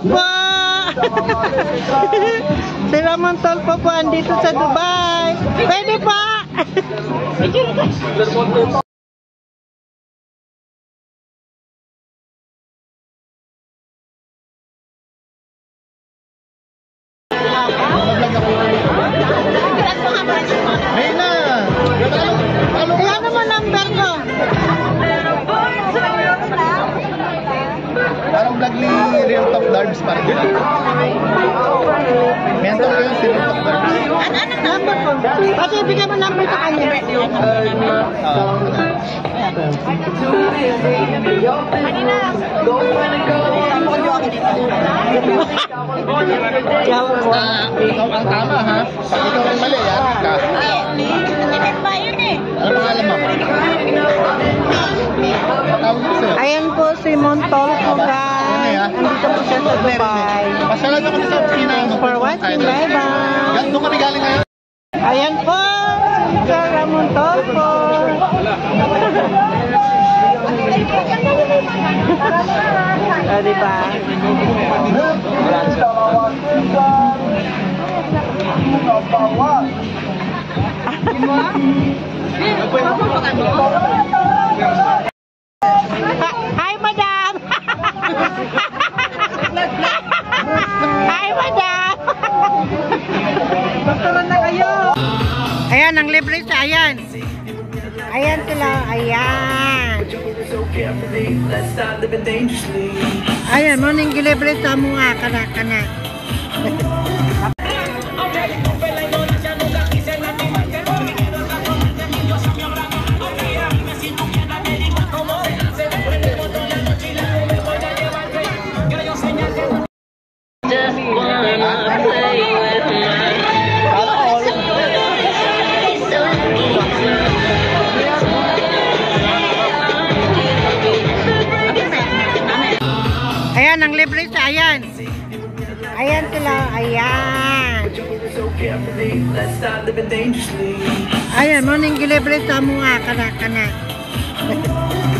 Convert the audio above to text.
po! si Ramon Tolpo po andito sa Dubai. Pwede pa! Darbs pa rin. Mentor ko yung si Talk Darbs. Ano, ano number ko? Kasi bigyan mo number sa kanya. Ah, ikaw ang tama ha. Pag ikaw ang mali, yakin ka. Ano pangalan mo? Ayan po si Montolpo Thank bye-bye. Doon kami galing ngayon. Ayan po, Sir Ramon Tolpo. O, ah, diba? Ano mo? Ayan, ang libre sa ayan. Ayan sila, ayan. Ayan, mo ning gilibre sa mga kana Ayan, ang libre sa ayan. Ayan sila, ayan. Ayan, mo ning gilibre sa mga kana kana.